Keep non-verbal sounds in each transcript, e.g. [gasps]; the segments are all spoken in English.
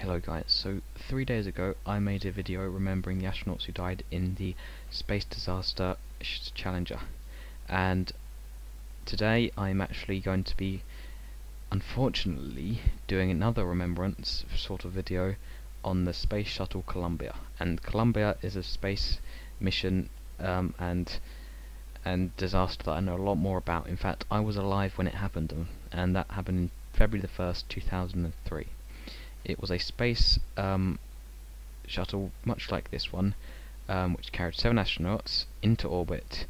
Hello guys, so three days ago I made a video remembering the astronauts who died in the space disaster Challenger. And today I'm actually going to be unfortunately doing another remembrance sort of video on the space shuttle Columbia. And Columbia is a space mission um, and and disaster that I know a lot more about. In fact I was alive when it happened and that happened in February the 1st 2003 it was a space um, shuttle, much like this one, um, which carried seven astronauts into orbit.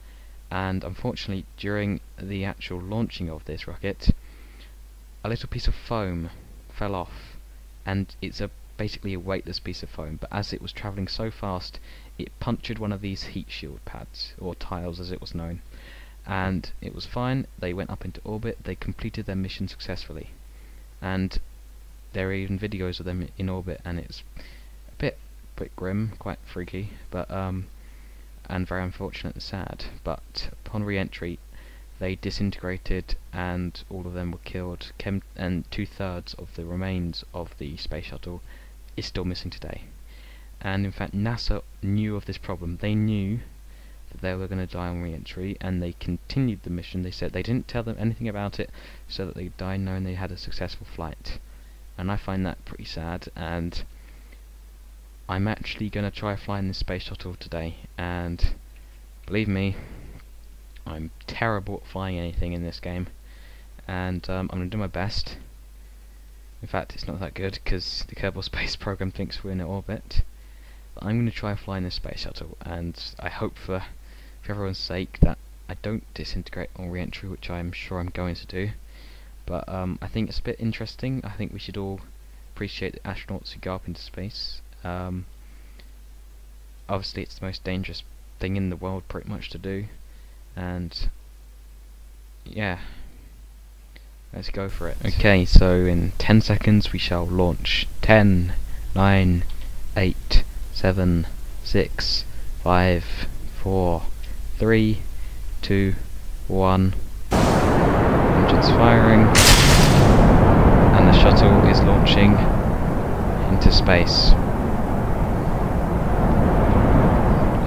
And unfortunately, during the actual launching of this rocket, a little piece of foam fell off, and it's a basically a weightless piece of foam. But as it was travelling so fast, it punctured one of these heat shield pads, or tiles as it was known. And it was fine. They went up into orbit. They completed their mission successfully. And there are even videos of them in orbit, and it's a bit, bit grim, quite freaky, but um, and very unfortunate and sad. But upon re-entry, they disintegrated, and all of them were killed. Chem and two thirds of the remains of the space shuttle is still missing today. And in fact, NASA knew of this problem. They knew that they were going to die on re-entry, and they continued the mission. They said they didn't tell them anything about it, so that they died knowing they had a successful flight and I find that pretty sad. And I'm actually going to try flying this space shuttle today. And believe me I'm terrible at flying anything in this game. And um, I'm going to do my best. In fact it's not that good because the Kerbal [laughs] Space Program thinks we're in orbit. But I'm going to try flying this space shuttle. And I hope for, for everyone's sake that I don't disintegrate on re-entry which I'm sure I'm going to do but um, I think it's a bit interesting. I think we should all appreciate the astronauts who go up into space. Um, obviously, it's the most dangerous thing in the world, pretty much, to do. And yeah, let's go for it. Okay, so in 10 seconds we shall launch. 10, 9, 8, 7, 6, 5, 4, 3, 2, 1 engines firing, and the shuttle is launching into space.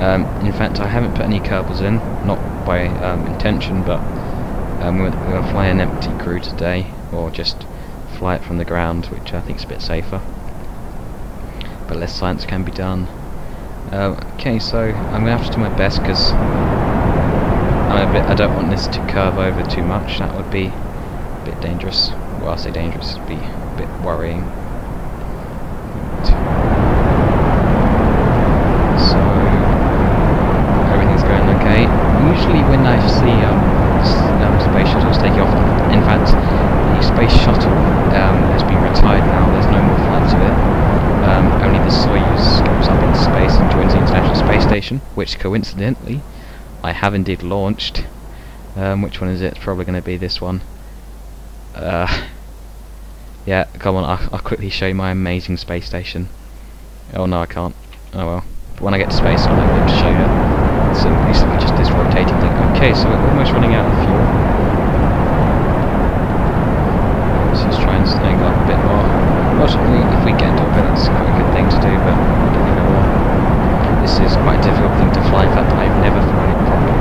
Um, in fact, I haven't put any Kerbals in, not by um, intention, but um, we're, going to fly an empty crew today, or just fly it from the ground, which I think is a bit safer. But less science can be done. Uh, okay, so I'm going to have to do my best because I don't want this to curve over too much, that would be a bit dangerous. Well, I say dangerous, it'd be a bit worrying. So, everything's going okay. Usually when I see um, um, space shuttles taking off, in fact, the space shuttle um, has been retired now, there's no more flights of it. Um, only the Soyuz goes up into space and joins the International Space Station, which coincidentally I have indeed launched. Um, which one is it? It's probably going to be this one. Uh, yeah, come on, I'll, I'll, quickly show you my amazing space station. Oh no, I can't. Oh well. But when I get to space, I'll be able to show you. It's basically just this rotating thing. Okay, so we're almost running out of fuel. So let's try and snag up a bit more. Fortunately, if we get to orbit, that's quite a good thing to do, but I don't think I will. This is quite a difficult thing to fly. In fact, I've never flown it properly.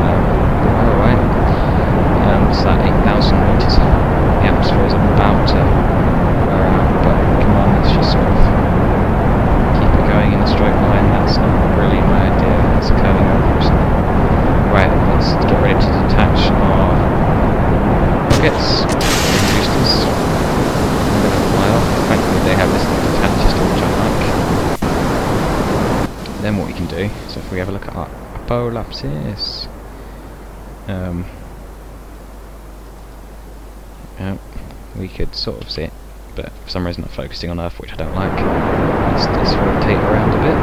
Um, Alright. Um, so that 8,000 meters the atmosphere is about to wear out, but come on, let's just sort of keep it going in a straight line. That's not really my idea. It's curving over or something. Right, let's get ready to detach our off. Thankfully, they have this little I like then what we can do, so if we have a look at our apolapsis, um, yeah, we could sort of see it, but for some reason I'm focusing on Earth, which I don't like. Let's just rotate around a bit.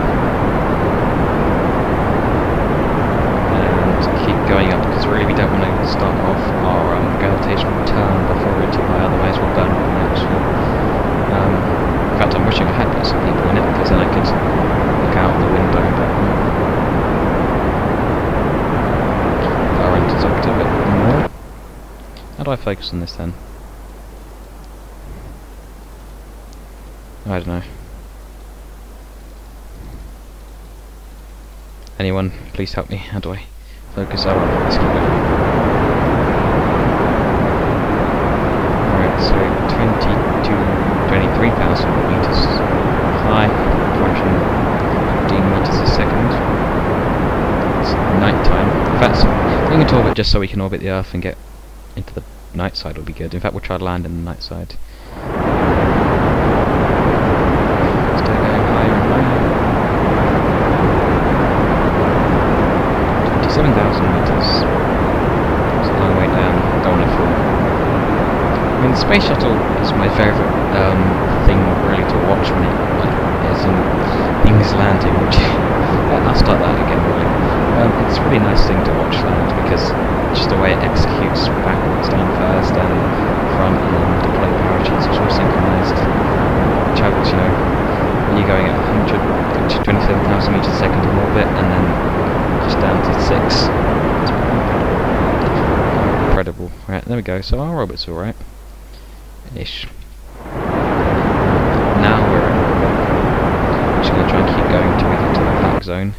And keep going up, because really we don't want to start off our um, turn before we're too high, otherwise we'll burn up the atmosphere. Um, in fact, I'm wishing I had put some people in it, because then I could look out the window, but our engines up a bit more. How do I focus on this then? I don't know. Anyone, please help me. How do I focus? Oh, let's keep going. Alright, so 22, 23,000 meters high, fraction 15 meters a second. It's night time. In fact, doing into orbit just so we can orbit the Earth and get into the night side would be good. In fact, we'll try to land in the night side. Still going higher and higher. 27,000 meters. It's a long way down. Don't want to fall. I mean, the space shuttle is my favourite um, thing really to watch when it like, is in things landing. Which [laughs] I'll start that again. Really. Um, it's a really nice thing to watch land because just the way it executes backwards down first and front and deploy parachutes, it's all synchronized. Travels, you know, when you're going at 127,000 meters a second in orbit and then just down to 6. It's incredible. Right, there we go. So our orbit's alright. Ish. Now we're orbit. Just going to try and keep going until we get to the black zone,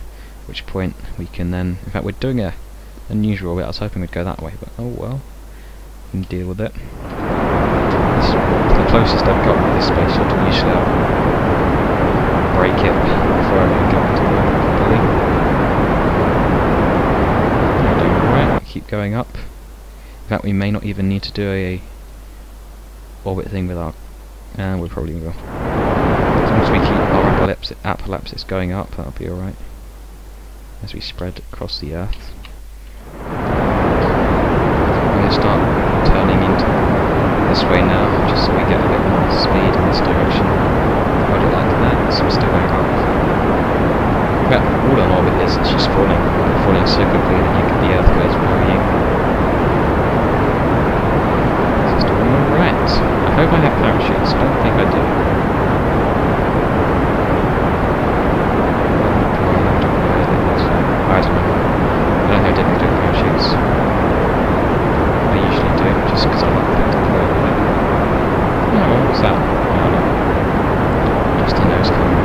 which point we can then... In fact, we're doing a unusual bit. I was hoping we'd go that way, but oh well. We can deal with it. This is the closest I've got with this space shuttle. Usually I'll break it before I go into it properly. We're doing alright. Keep going up. In fact, we may not even need to do a orbit thing with our... And uh, we probably will. As long as we keep our apolepsis going up, that'll be alright. As we spread across the Earth. I'm going to start turning into this way now, just so we get a bit more speed in this direction. Hold it like that, so we're still going up. But all on orbit is, it's just falling, falling so quickly that you, the Earth goes below you. This is doing alright. I hope I have parachutes, I don't think I do. I don't know. I don't know how difficult doing parachutes. I usually do, just because I like the deploy of it. Oh, what was that? I don't know. Just a nose cone.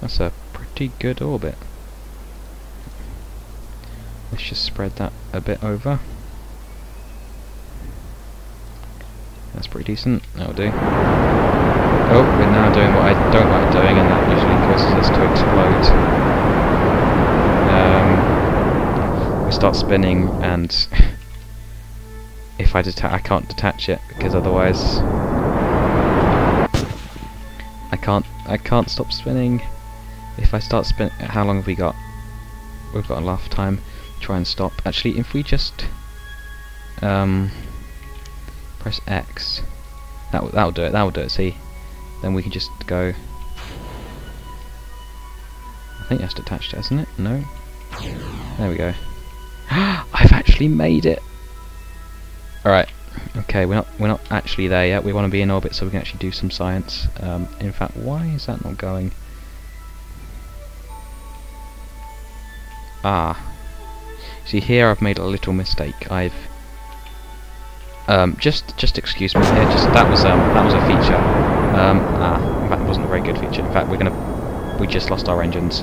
That's a pretty good orbit. Let's just spread that a bit over. That's pretty decent, that'll do. Oh, we're now doing what I don't like doing and that usually causes us to explode. Um, we start spinning and [laughs] if I detach, I can't detach it because otherwise I can't I can't stop spinning. If I start spinning, how long have we got? We've got a lot of time. Try and stop. Actually, if we just um, press X, that that'll do it. That'll do it. See, then we can just go. I think that's detached, hasn't it? No. There we go. [gasps] I've actually made it. All right. Okay, we're not we're not actually there yet. We want to be in orbit so we can actually do some science. Um, in fact, why is that not going? Ah. See here, I've made a little mistake. I've um, just just excuse me here. Just that was um that was a feature. Um, ah, in fact, it wasn't a very good feature. In fact, we're gonna we just lost our engines.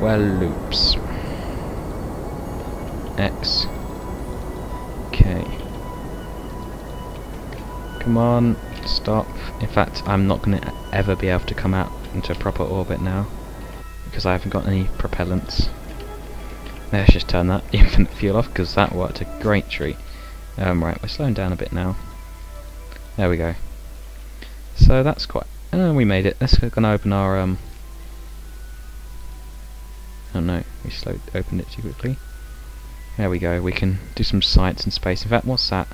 Well, loops. X. Okay. Come on, stop. In fact, I'm not to ever be able to come out into proper orbit now because I haven't got any propellants. Let's just turn that [laughs] infinite fuel off because that worked a great treat. Um, right, we're slowing down a bit now. There we go. So that's quite... Oh, we made it. Let's go and open our... Um, oh no, we slowed, opened it too quickly. There we go, we can do some science in space. In fact, what's that?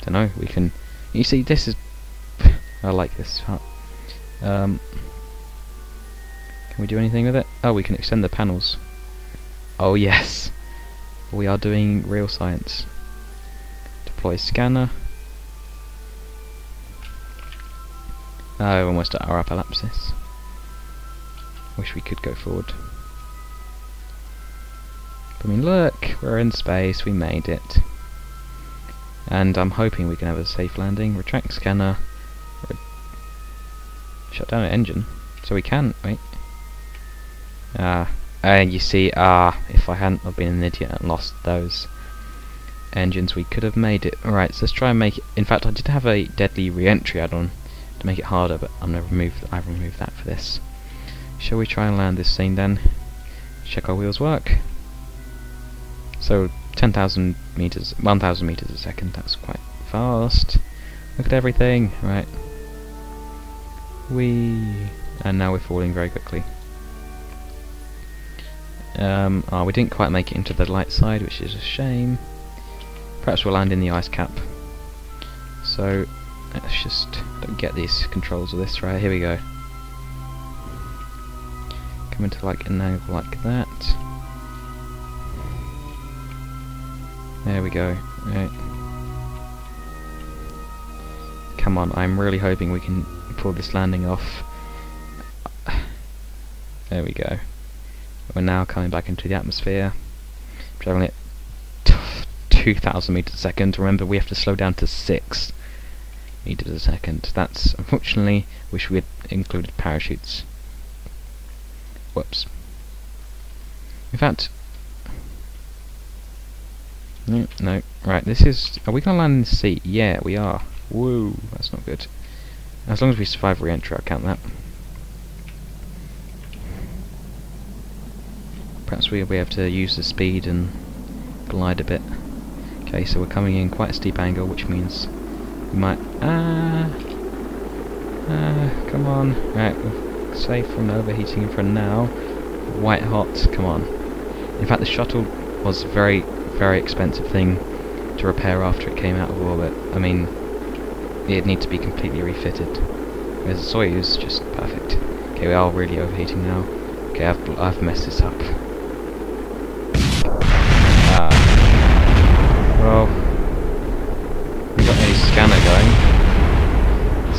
Don't know, we can... You see, this is... [laughs] I like this. Um, can we do anything with it? Oh, we can extend the panels. Oh yes! We are doing real science. Deploy scanner. Oh, almost at our apolepsis. Wish we could go forward. I mean, look, we're in space, we made it. And I'm hoping we can have a safe landing. Retract scanner. Re shut down an engine. So we can, wait. Ah, and you see, ah, if I hadn't have been an idiot and lost those engines, we could have made it. Alright, so let's try and make it. In fact, I did have a deadly re-entry add-on to make it harder, but I'm gonna remove. I've removed that for this. Shall we try and land this thing then? Check our wheels work. So 10,000 meters, 1,000 meters a second. That's quite fast. Look at everything. Right. We and now we're falling very quickly. Um, oh, we didn't quite make it into the light side, which is a shame. Perhaps we'll land in the ice cap. So, let's just get these controls of this right. Here we go. Come into like an angle like that. There we go. Right. Come on, I'm really hoping we can pull this landing off. [sighs] There we go. We're now coming back into the atmosphere. Traveling at [laughs] 2,000 meters a second. Remember, we have to slow down to 6 meters a second. That's, unfortunately, wish we had included parachutes. Whoops. In fact... No, no. Right, this is... Are we going to land in the sea? Yeah, we are. Whoa, that's not good. As long as we survive re-entry, I'll count that. Perhaps we'll be able to use the speed and glide a bit. Okay, so we're coming in quite a steep angle, which means we might... Ah! Ah, come on. Right, we're safe from overheating for now. White hot, come on. In fact, the shuttle was a very, very expensive thing to repair after it came out of orbit. I mean, it'd need to be completely refitted. Whereas the Soyuz, just perfect. Okay, we are really overheating now. Okay, I've, I've messed this up.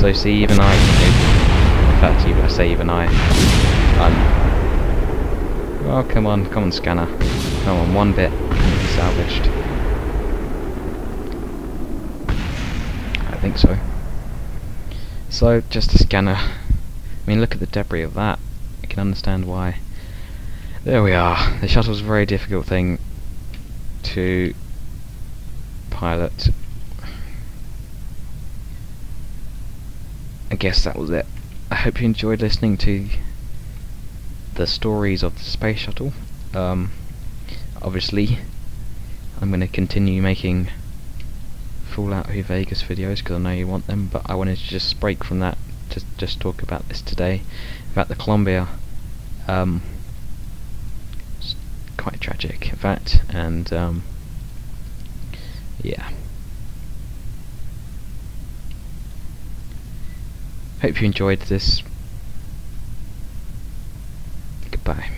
So see, even I can do. In fact, I say even I. Um. Well, come on, come on, scanner. Come on, one bit salvaged. I think so. So, just a scanner. I mean, look at the debris of that. I can understand why. There we are. The shuttle's a very difficult thing to pilot. I guess that was it. I hope you enjoyed listening to the stories of the space shuttle. Um, obviously, I'm going to continue making Fallout New Vegas videos because I know you want them, but I wanted to just break from that to just talk about this today, about the Columbia. Um, quite tragic, in fact, and um, yeah. Hope you enjoyed this. Goodbye.